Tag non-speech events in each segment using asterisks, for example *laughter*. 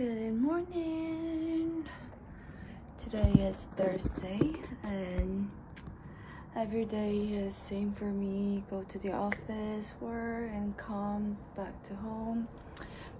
Good morning. Today is Thursday and every day is same for me. Go to the office, work and come back to home.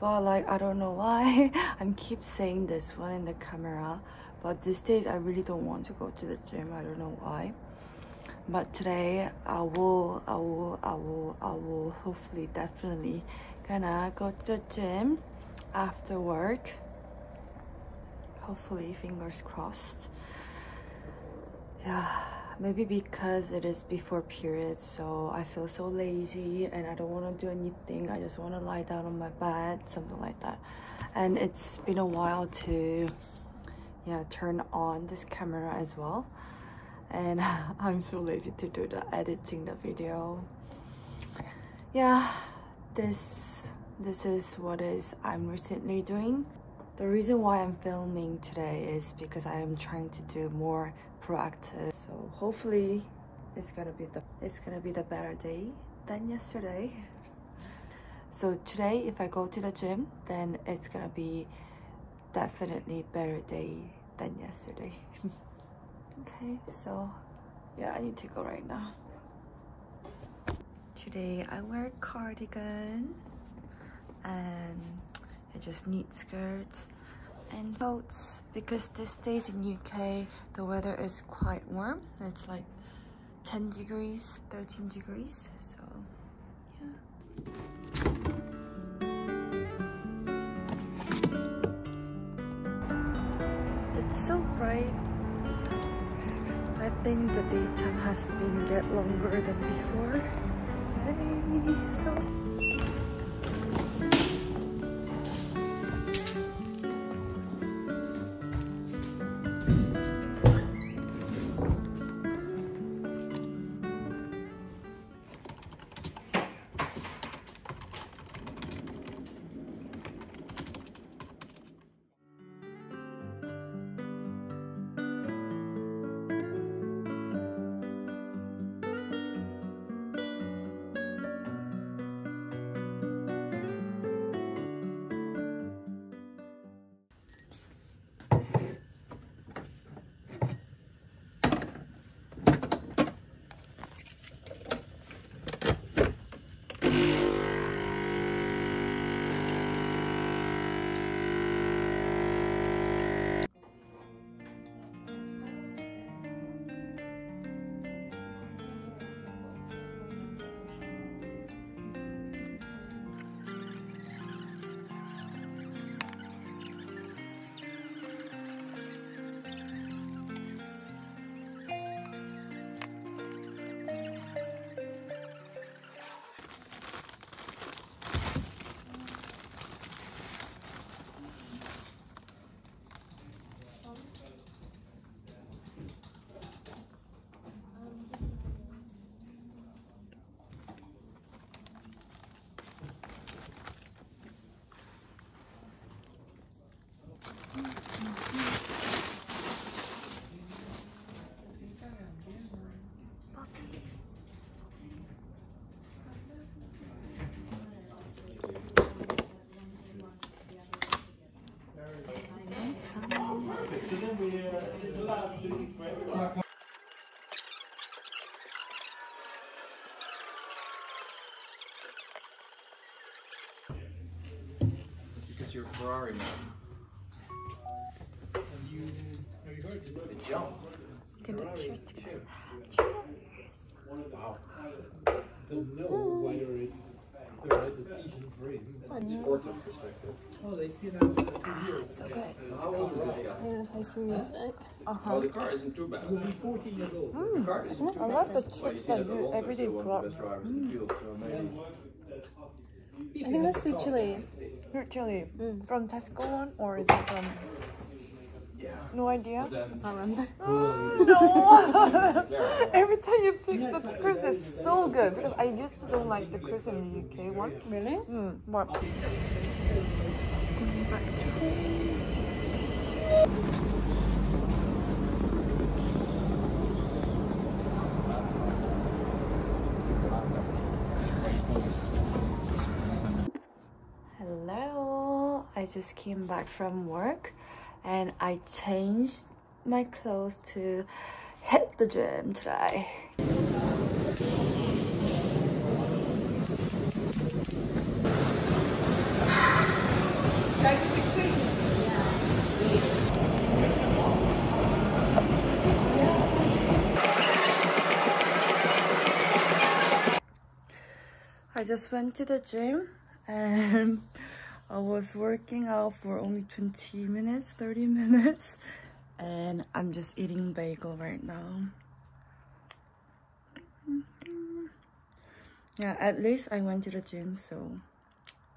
But like I don't know why *laughs* I'm keep saying this one in the camera. But these days I really don't want to go to the gym. I don't know why. But today I will I will I will I will hopefully definitely gonna go to the gym after work. Hopefully, fingers crossed. Yeah, maybe because it is before period, so I feel so lazy and I don't want to do anything. I just want to lie down on my bed, something like that. And it's been a while to yeah turn on this camera as well and *laughs* i'm so lazy to do the editing the video yeah this this is what is I'm recently doing. The reason why I'm filming today is because I am trying to do more proactive. So hopefully it's gonna be the it's gonna be the better day than yesterday. So today if I go to the gym then it's gonna be definitely better day than yesterday. *laughs* okay, so yeah I need to go right now. Today I wear cardigan and I just need skirts and coats because these days in UK the weather is quite warm. It's like 10 degrees 13 degrees so yeah. It's so bright. I think the daytime has been get longer than before. Yay! so because you're Ferrari man. Have you, have you heard? It jumps. Gonna cheers together. Wow. Don't know whether it's the right decision for him. Sportive perspective. Oh, they still have two years. Ah, so good. How old is it? Yeah. and play some music. Uh-huh. Oh, the car isn't too bad. He will be 14 years old. Mm. The car isn't too I bad. love the Well, you chips that you every day is still one brought. of the best drivers in the field, so maybe. I think that's sweet chili. Fruit chili. Mm. From Tesco one or is it from Yeah. no idea? I remember. *laughs* no. *laughs* Every time you pick the cruise is so good because I used to don't like the cruise in the UK one. Really? Mm, more. Going back to home. Hello. I I just came back from work and I changed my clothes to hit the gym today. I just went to the gym and I was working out for only 20 minutes, 30 minutes, and I'm just eating bagel right now. Yeah, at least I went to the gym, so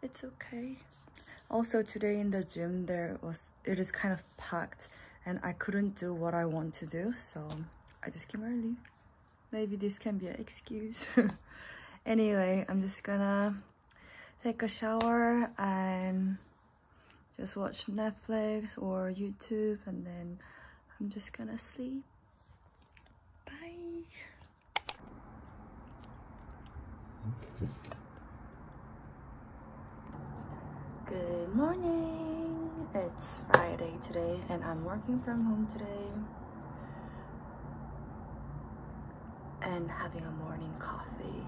it's okay. Also, today in the gym, there was it is kind of packed, and I couldn't do what I want to do, so I just came early. Maybe this can be an excuse. *laughs* anyway, I'm just gonna take a shower and just watch Netflix or YouTube and then I'm just gonna sleep. Bye. Good morning. It's Friday today and I'm working from home today and having a morning coffee.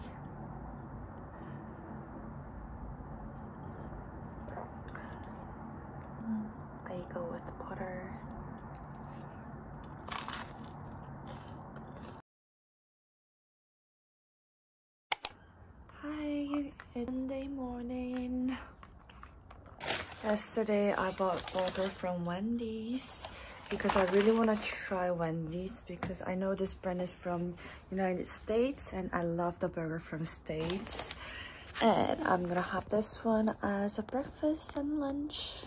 Bagel with butter. Hi, it's Sunday morning. Yesterday I bought burger from Wendy's because I really want to try Wendy's because I know this brand is from United States and I love the burger from States. And I'm gonna have this one as a breakfast and lunch.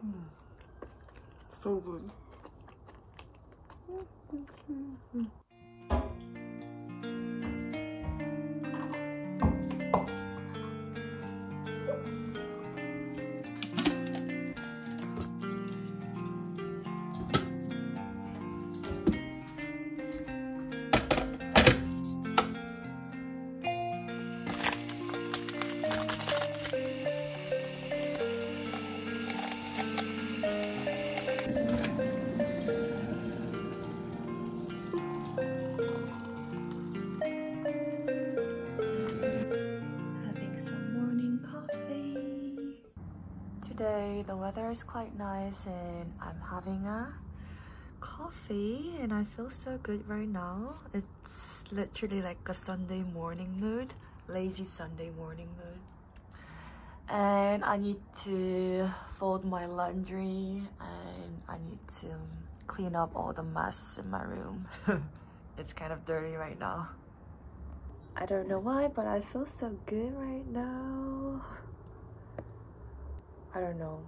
Hmm. So good. Having weather is quite nice and I'm having a coffee and I feel so good right now. It's literally like a Sunday morning mood, lazy Sunday morning mood. And I need to fold my laundry and I need to clean up all the mess in my room. *laughs* it's kind of dirty right now. I don't know why, but I feel so good right now. I don't know.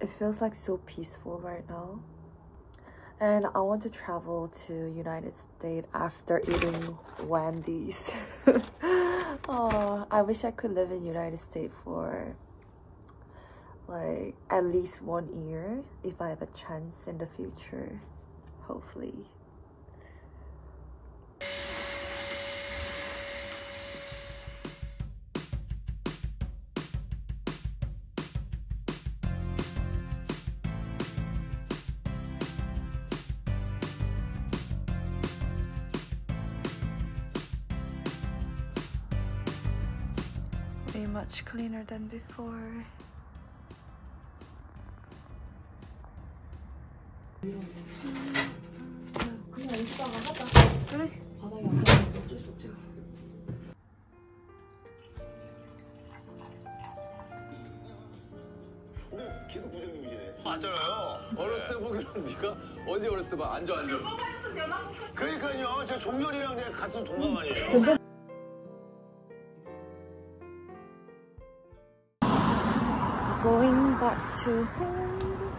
It feels like so peaceful right now. And I want to travel to United States after eating Wendy's. *laughs* oh, I wish I could live in United States for like at least one year if I have a chance in the future. Hopefully. Much cleaner than before. 그러니까요. 저 종렬이랑 같은 동갑 아니에요. Back to home.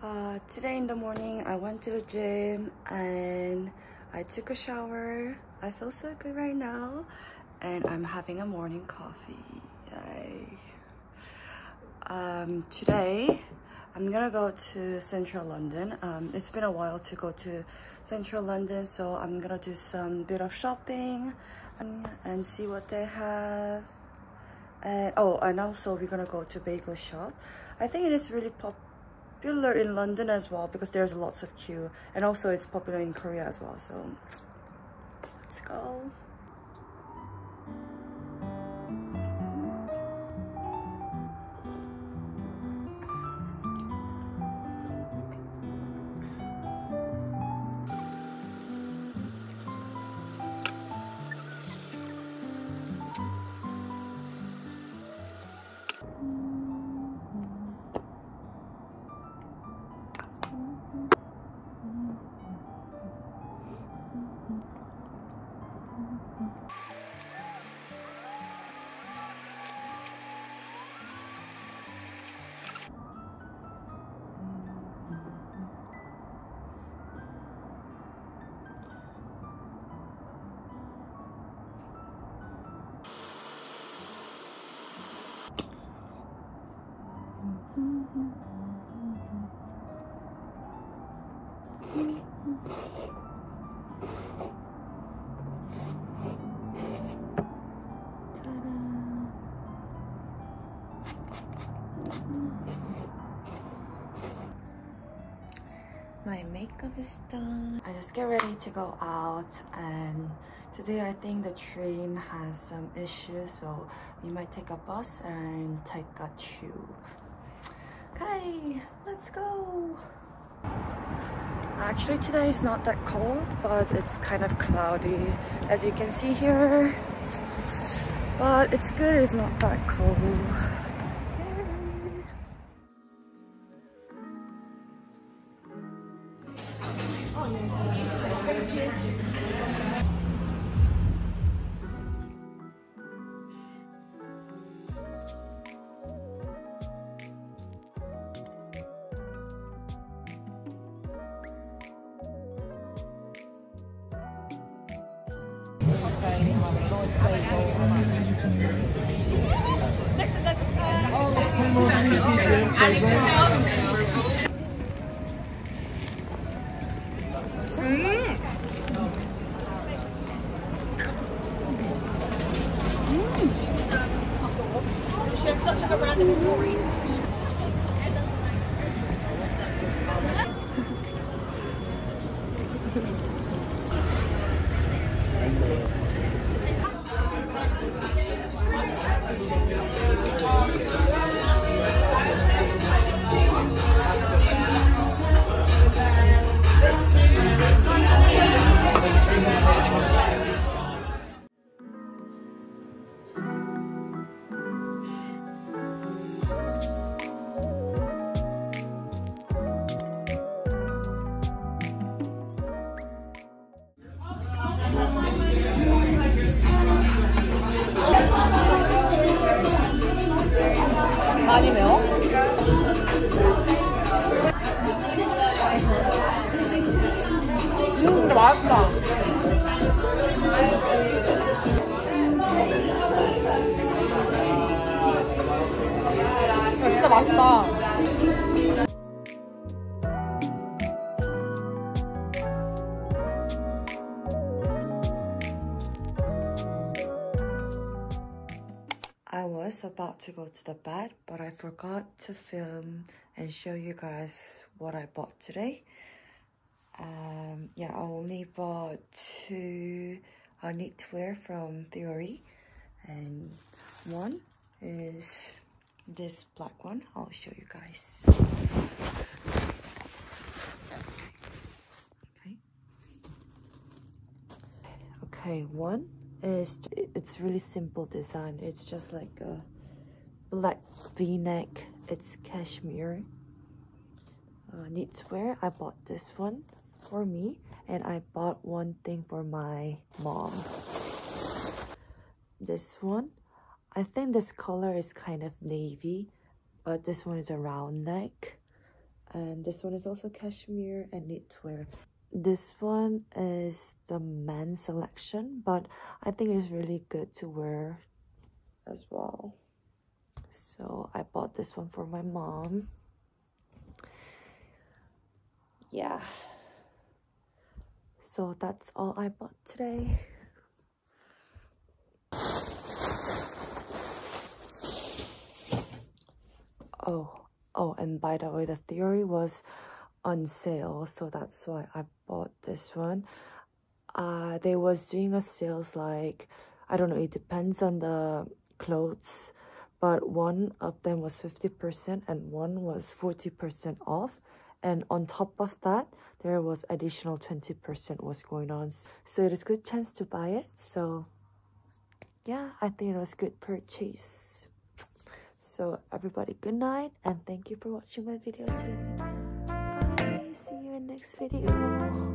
Uh, today in the morning, I went to the gym and I took a shower. I feel so good right now, and I'm having a morning coffee. Yay! Um, today, I'm gonna go to Central London. Um, it's been a while to go to Central London, so I'm gonna do some bit of shopping and, and see what they have. And oh, and also we're gonna go to bagel shop. I think it is really popular in London as well because there's lots of queue, and also it's popular in Korea as well. So let's go. My makeup is done. I just get ready to go out and today i think the train has some issues so we might take a bus and take a tube. Okay let's go actually today is not that cold but it's kind of cloudy as you can see here. But it's good it's not that cold She 많이 매워? 음, 근데 맛있다. Was about to go to the bed, but I forgot to film and show you guys what I bought today. Um, yeah, I only bought two uh, knitwear from Theory, and one is this black one. I'll show you guys. Okay. Okay, one is it's really simple design. It's just like a black V-neck. It's cashmere uh, knitwear. I bought this one for me, and I bought one thing for my mom. This one, I think this color is kind of navy, but this one is a round neck. and this one is also cashmere and knitwear this one is the men's selection but i think it's really good to wear as well. So i bought this one for my mom. Yeah. So that's all i bought today. Oh oh and by the way the theory was on sale so that's why i bought this one. Uh they was doing a sales like i don't know it depends on the clothes but one of them was 50% and one was 40% off. And on top of that there was additional 20% was going on. So it is good chance to buy it. So yeah i think it was good purchase. So everybody good night and thank you for watching my video today see you in the next video